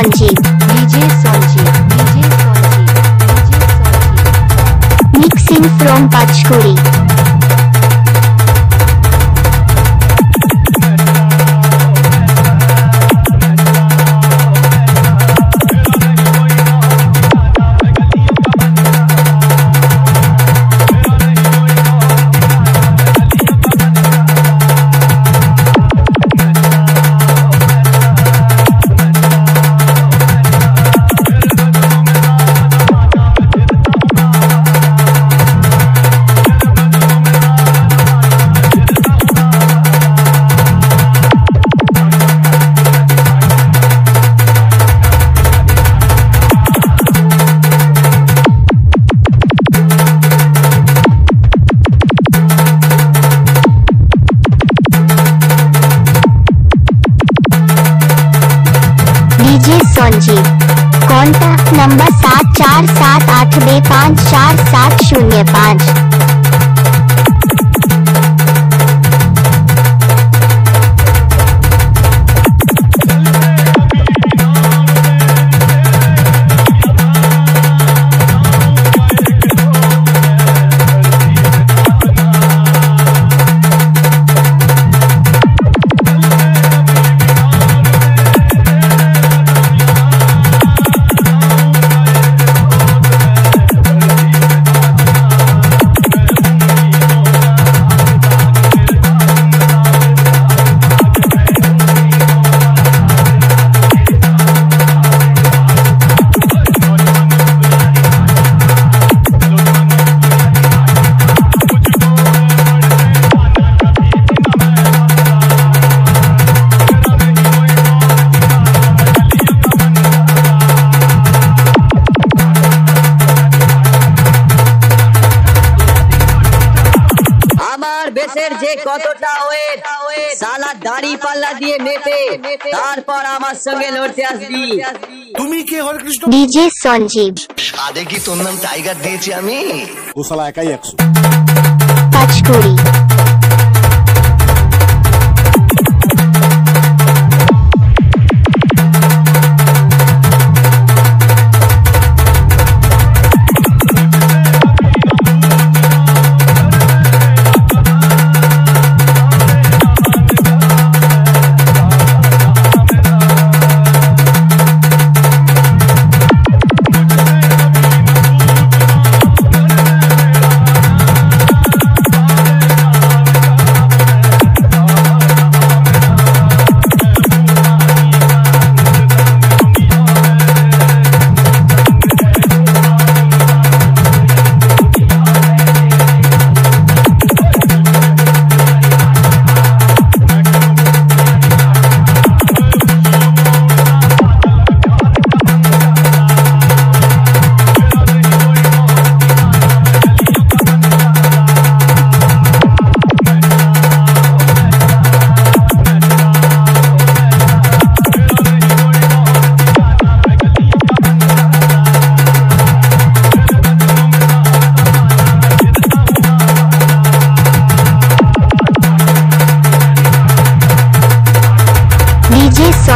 Sonji, DJ Sonji, DJ Sonji, DJ Sonji. Mixing from Pachkuri. Number सात चार सात आठ बे पाँच चार सात शून्य पाँच। বেশের যে কতটা ওয়েট সালা দাড়ি পাল্লা দিয়ে মেপে তারপর আমার সঙ্গে লড়তে আসবি। তুমি কে? হরেকৃষ্ণ। ডিজে সঞ্জীব। আদে কি তোর নাম টাইগার দিয়েছি আমি? ও সালা একাই একশো। পাঁচ কোড়ি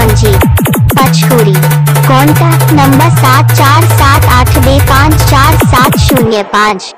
संजीव पचखोरी कॉन्टैक्ट नंबर सात चार सात आठ दे पाँच चार सात शून्य पाँच।